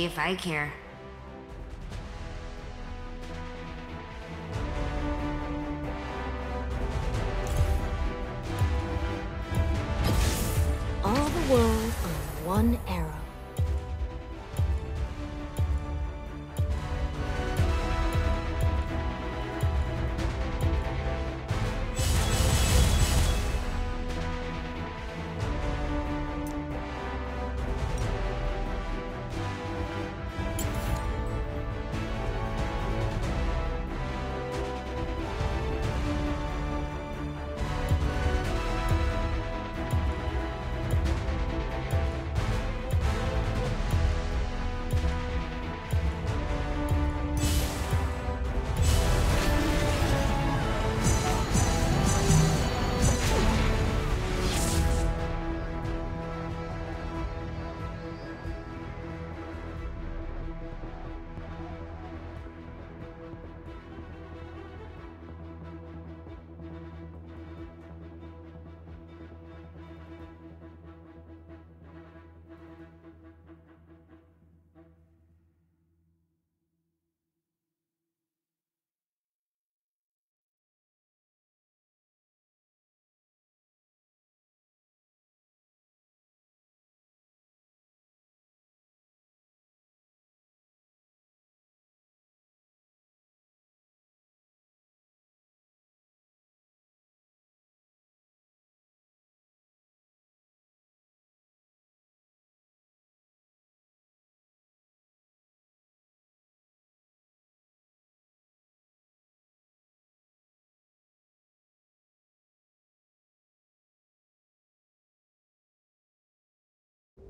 If I care.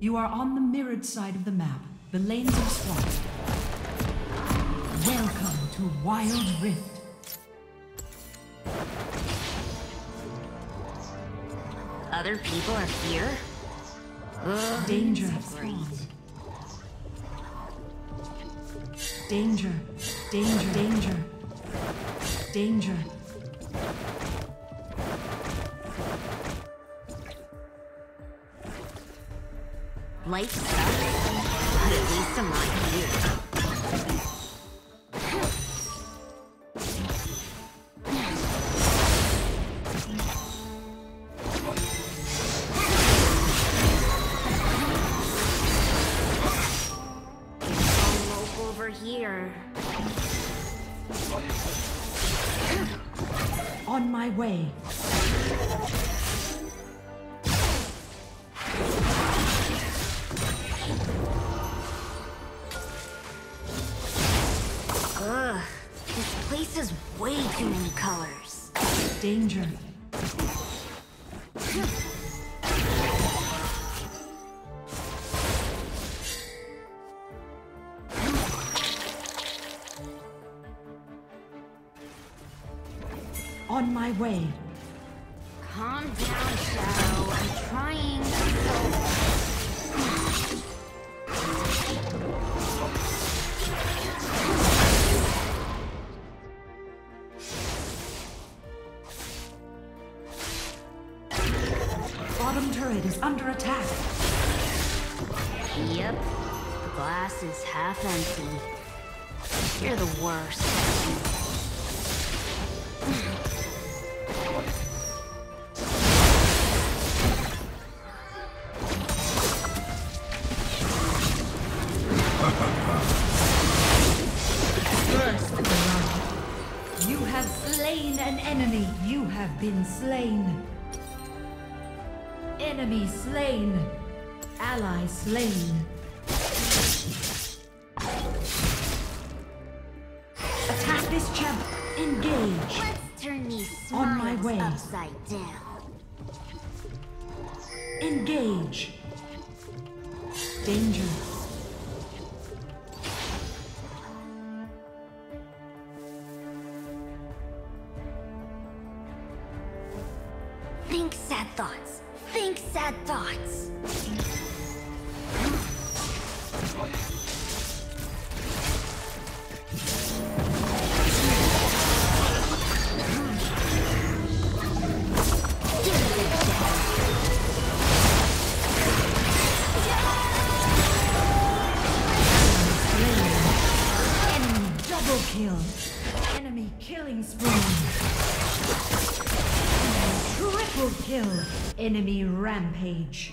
You are on the mirrored side of the map. The lanes are swapped. Welcome to Wild Rift. Other people are here? Ugh, Danger so great. Danger. Danger. Danger. Danger. Life sucks, but at least I'm not here. Way. Way. Calm down, Shadow. I'm trying. Bottom turret is under attack. Yep, the glass is half empty. You're the worst. Slain. Enemy slain. Ally slain. Attack this champ. Engage. Let's turn these On my way. upside down. Engage. Danger. Enemy rampage.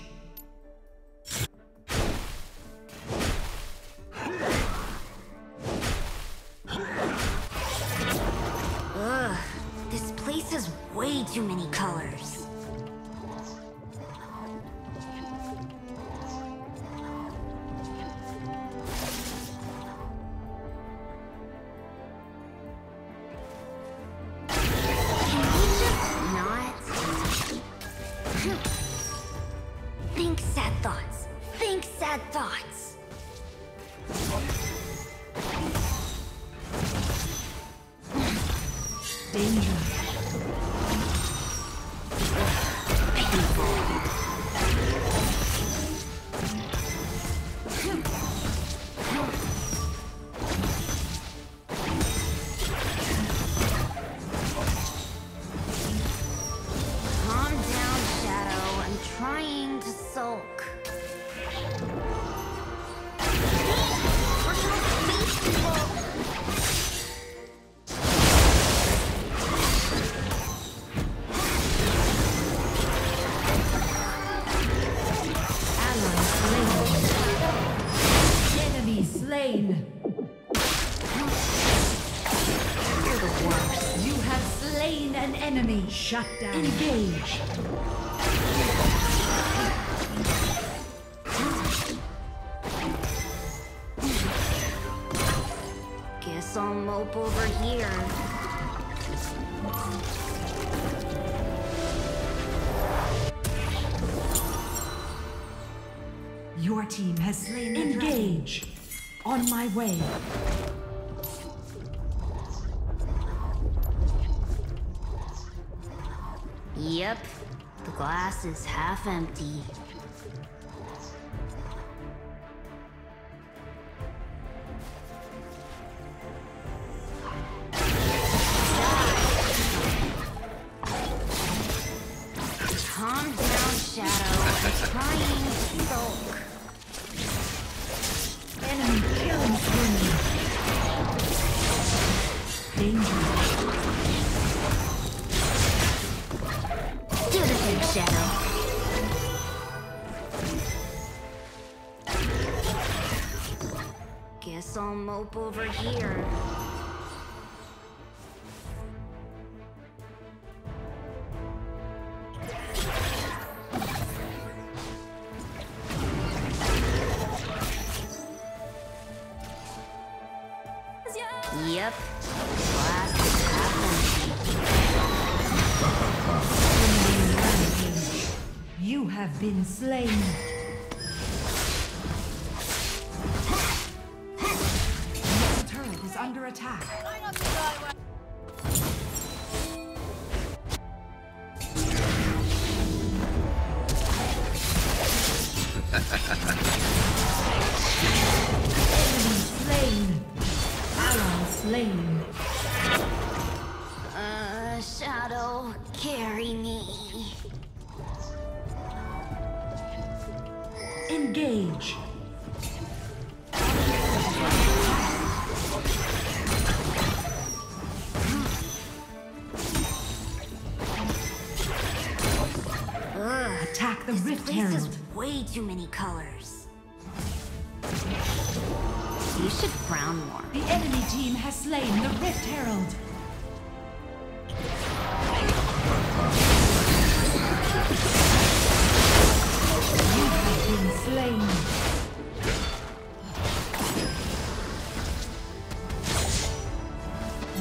Shut down. Engage. Guess I'll mope over here. Your team has slain Engage. On my way. Is half empty. Over here. Yep. You have been slain. Carry me. Engage. Attack the this Rift place Herald. has way too many colors. You should frown more. The enemy team has slain the Rift Herald.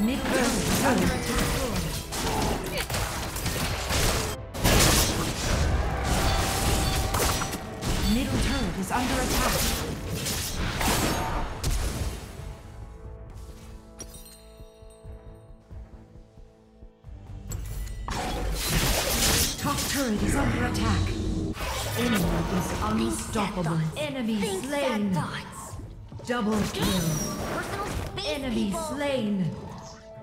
Mid is under attack. Middle turret is under attack. Top turret is under attack. Enemy is unstoppable. Enemy slain. sad. Double kill. Personal space, Enemy slain.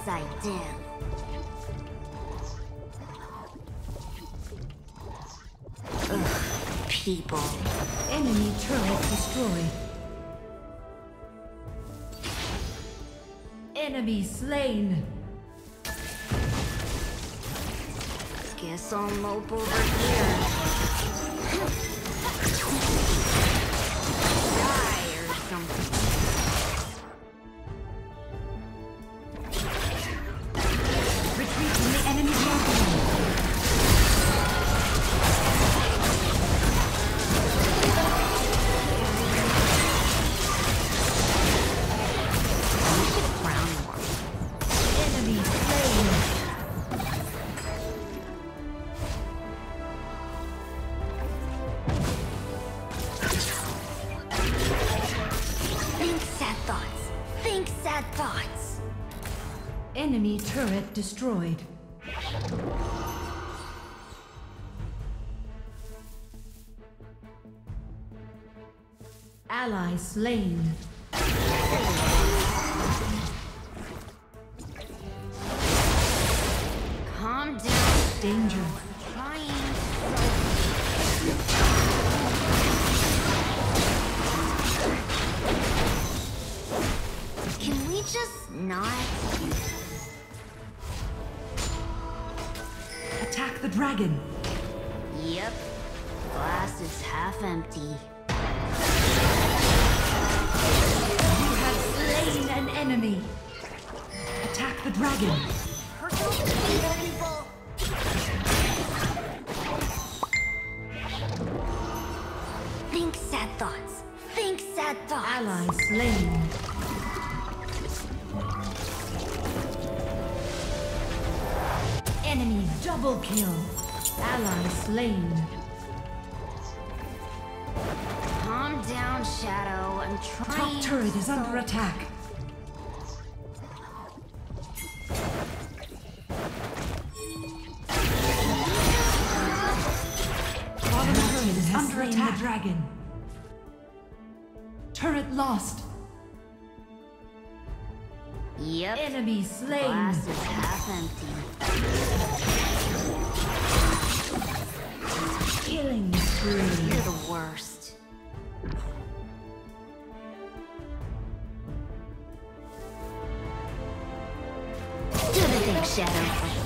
upside down. Ugh, people. Enemy turret destroyed. Enemy slain. Guess I'll mope over here. Die or something. Destroyed. Ally slain. Calm down. Danger. Can we just not? Dragon. Yep. Glass is half empty. You have slain an enemy. Attack the dragon. Personal space, people. Think sad thoughts. Think sad thoughts. Ally slain. Double kill. Ally slain. Calm down, Shadow. I'm trying. Top turret is under attack. Bottom turret is under attack. The dragon. Turret lost. Yep. Enemy slain. Glass is half empty. Killing spree. You're the worst. Do the thing, Shadow.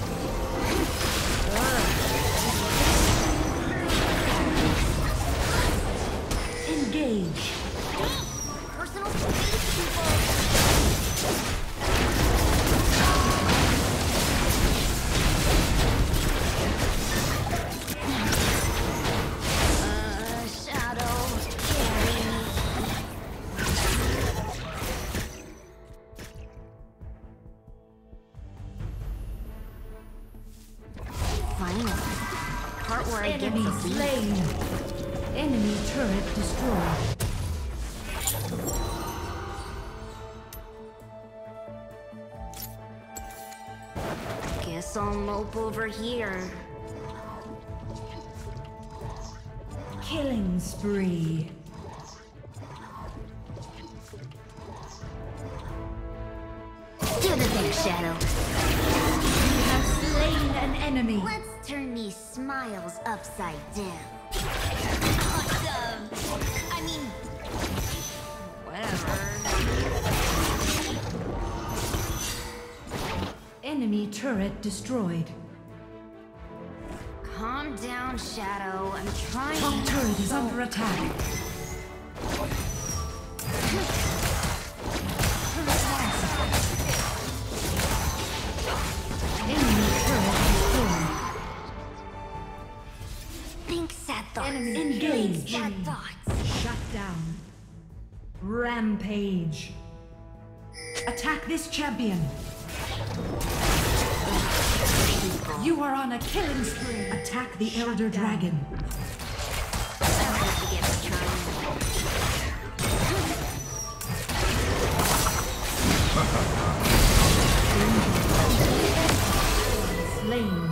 I'll mope over here. Killing spree. Do the thing, Shadow. You have slain an enemy. Let's turn these smiles upside down. Enemy turret destroyed. Calm down, Shadow. I'm trying. Top turret is under attack. Enemy turret destroyed. Think sad thoughts. Enemy Think sad thoughts. Shut down. Rampage. Attack this champion. You are on a killing spree. Attack the Elder Dragon. You get to try. Slain.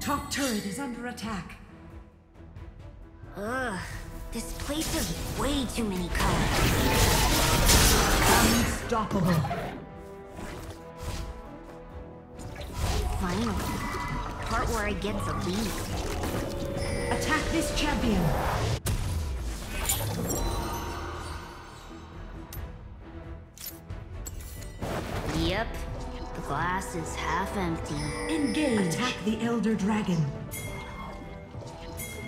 Top turret is under attack. Ugh, this place has way too many colors. Unstoppable. Finally, part where I get the lead. Attack this champion. Yep, the glass is half empty. Engage. Attack the Elder Dragon.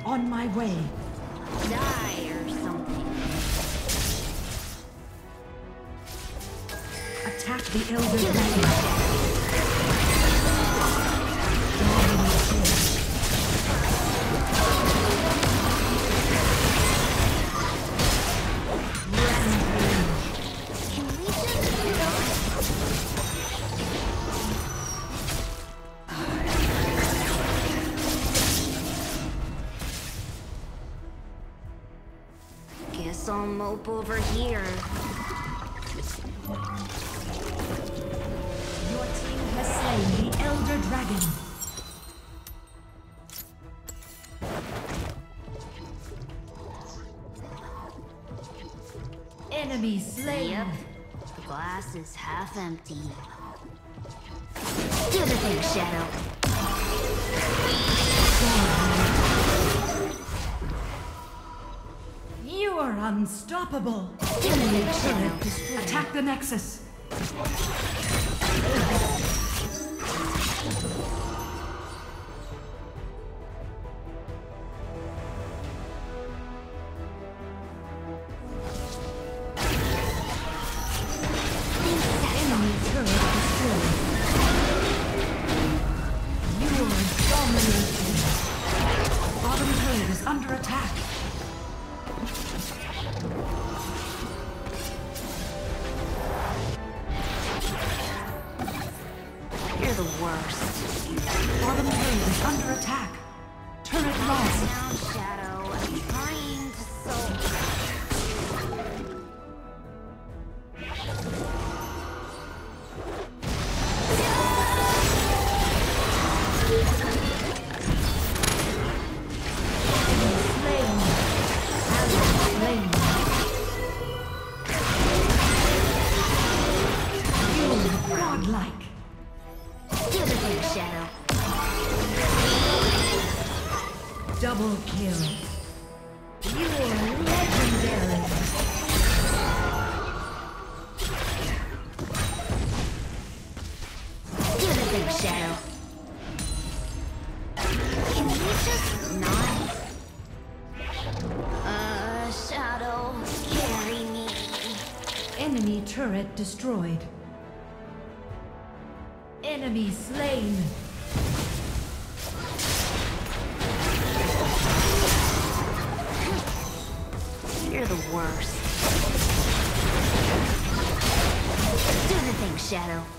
On my way. Attack the Elder Dragon. Over here. Your team has slain the Elder Dragon. Enemy slain. Yep, the glass is half empty. Do the thing, Shadow. Unstoppable. Do the thing, Shadow. Attack the Nexus. Destroyed. Enemy slain. You're the worst. Do the thing, Shadow.